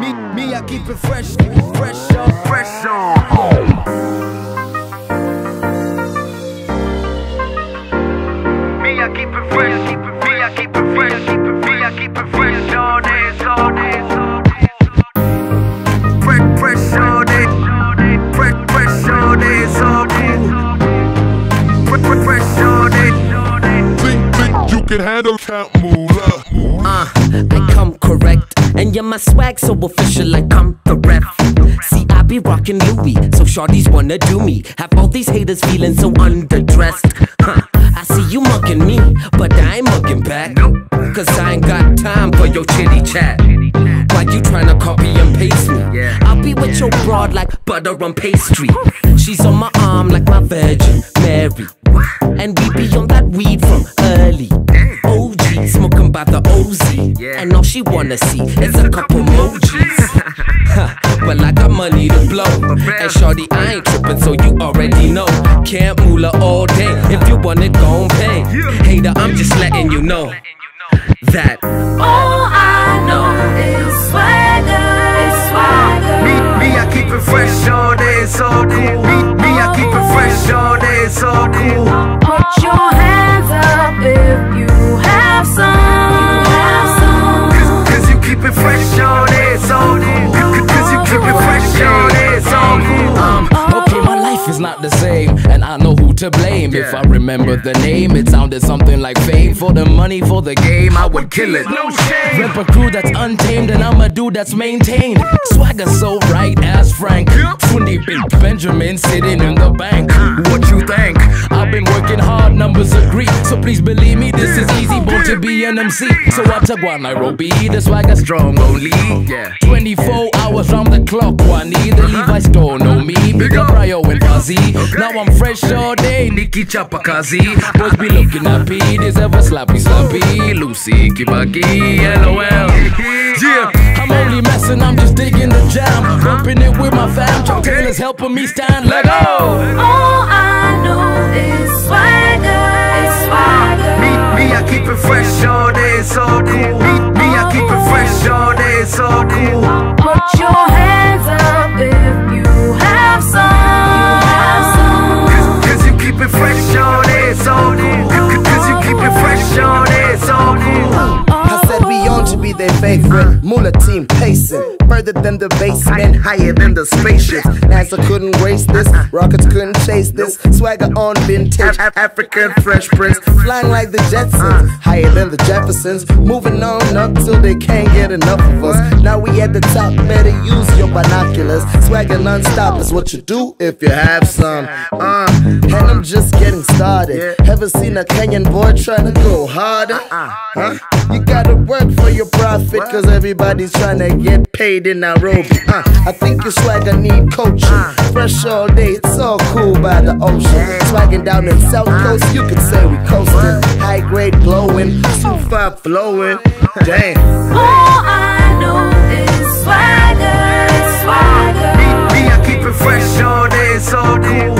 Me, me, I keep it fresh, fresh on, fresh on. Me, I keep it fresh, keep it me, I keep it fresh, keep it me, I keep it fresh all day, all day, all day. Fresh, fresh all day, fresh, fresh all day, all cool. Fresh, fresh, fresh all day. Think, think you can handle Camp Mulla. Uh, I come correct. And yeah, my swag so official, like I'm the ref. See, I be rocking Louis, so shorties wanna do me. Have all these haters feeling so underdressed. Huh, I see you mugging me, but I ain't mugging back. Cause I ain't got time for your chitty chat. Why you tryna copy and paste me? I'll be with your broad like butter on pastry. She's on my arm like my Virgin Mary. And we be on that weed from early. OG, by the OZ. And all she wanna see is a couple emojis. but I got money to blow. And shorty, I ain't tripping, so you already know. Camp Mulla all day. If you want it, gon' pay. Hater, I'm just letting you know that. All to blame. If I remember the name, it sounded something like fame. For the money, for the game, I would kill it. No shame. Rep a crew that's untamed, and I'm a dude that's maintained. Swagger so right as Frank. 20 big Benjamin sitting in the bank. What you think? I've been working hard, numbers agree. So please believe me, this is easy, born to be an MC. So I took one Nairobi, the swagger strong only. Yeah. 24 hours round the clock, Wani. The uh-huh. Levi store know me. Big up Ryo and Fuzzy. Now I'm fresh all day, Nikki Chapakazi. Boys be looking at P, this ever slappy slappy. Lucy, Kibaki, LOL. Yeah, I'm only messing, I'm just digging the jam. Bumping it with my fam. Chuck Taylor's helping me stand. Let go. All oh, I be their favorite. Mulla team pacing. Further than the basement, higher than the spaceships. NASA couldn't waste this, rockets couldn't chase this. Swagger on vintage, African Fresh Prince. Flying like the Jetsons, higher than the Jeffersons. Moving on up till they can't get enough of us. Now we at the top, better use your binoculars. Swagger non-stop is what you do if you have some. Uh, and I'm just getting started. Ever seen a Kenyan boy trying to go harder? Huh? You gotta work for your profit, cause everybody's trying to get paid in Nairobi. Uh, I think it's like I need coaching. Uh. Fresh all day, it's all cool by the ocean. Swagging down in South uh. Coast, you could say we coasting. High grade glowing, too far flowing. Damn. All I know is swagger, swagger. Me, me, I keep it fresh all day, it's all cool.